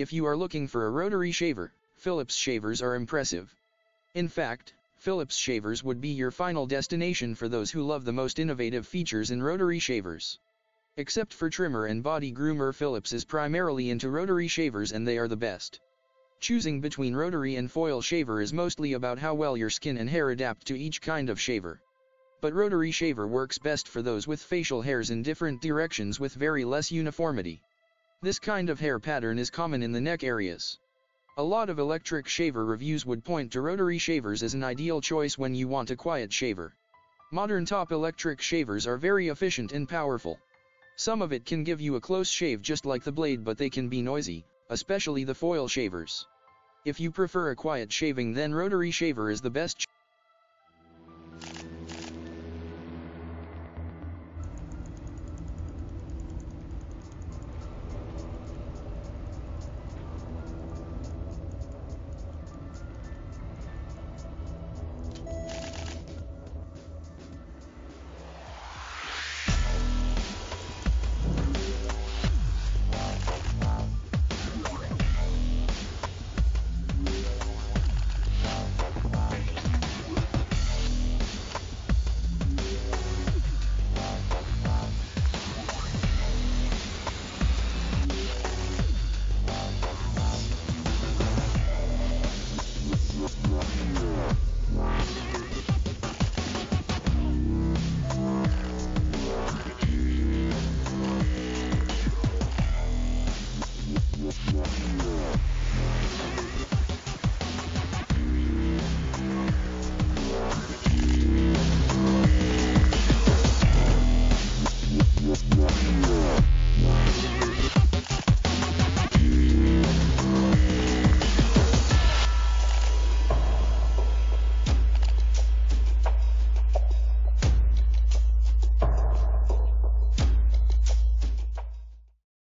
If you are looking for a rotary shaver, Philips shavers are impressive. In fact, Philips shavers would be your final destination for those who love the most innovative features in rotary shavers. Except for trimmer and body groomer Philips is primarily into rotary shavers and they are the best. Choosing between rotary and foil shaver is mostly about how well your skin and hair adapt to each kind of shaver. But rotary shaver works best for those with facial hairs in different directions with very less uniformity. This kind of hair pattern is common in the neck areas. A lot of electric shaver reviews would point to rotary shavers as an ideal choice when you want a quiet shaver. Modern top electric shavers are very efficient and powerful. Some of it can give you a close shave just like the blade but they can be noisy, especially the foil shavers. If you prefer a quiet shaving then rotary shaver is the best